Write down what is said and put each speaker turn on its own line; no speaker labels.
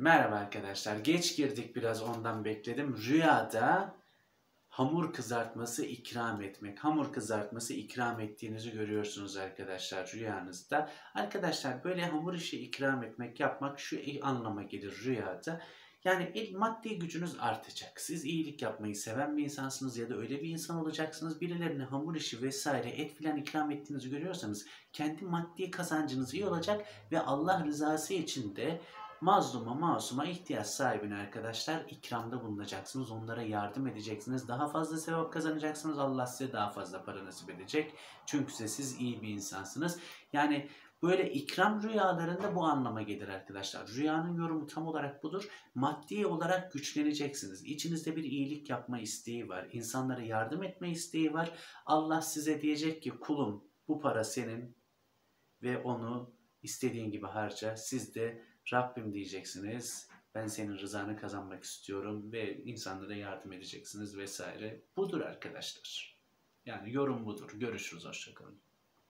Merhaba arkadaşlar. Geç girdik biraz ondan bekledim. Rüyada hamur kızartması ikram etmek. Hamur kızartması ikram ettiğinizi görüyorsunuz arkadaşlar rüyanızda. Arkadaşlar böyle hamur işi ikram etmek, yapmak şu anlama gelir rüyada. Yani maddi gücünüz artacak. Siz iyilik yapmayı seven bir insansınız ya da öyle bir insan olacaksınız. Birilerine hamur işi vesaire et filan ikram ettiğinizi görüyorsanız kendi maddi kazancınız iyi olacak ve Allah rızası için de mazluma, masuma, ihtiyaç sahibine arkadaşlar ikramda bulunacaksınız. Onlara yardım edeceksiniz. Daha fazla sevap kazanacaksınız. Allah size daha fazla para nasip edecek. Çünkü siz iyi bir insansınız. Yani Böyle ikram rüyalarında bu anlama gelir arkadaşlar. Rüyanın yorumu tam olarak budur. Maddi olarak güçleneceksiniz. İçinizde bir iyilik yapma isteği var. İnsanlara yardım etme isteği var. Allah size diyecek ki kulum bu para senin ve onu istediğin gibi harca. Siz de Rabbim diyeceksiniz. Ben senin rızanı kazanmak istiyorum ve insanlara yardım edeceksiniz vesaire. Budur arkadaşlar. Yani yorum budur. Görüşürüz. Hoşçakalın.